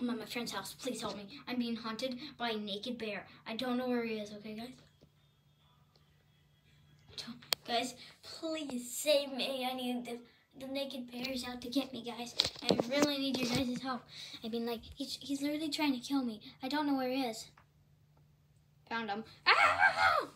I'm at my friend's house. Please help me. I'm being haunted by a naked bear. I don't know where he is, okay, guys? Guys, please save me. I need the, the naked bear's out to get me, guys. I really need your guys' help. I mean, like, he's, he's literally trying to kill me. I don't know where he is. Found him. Ah!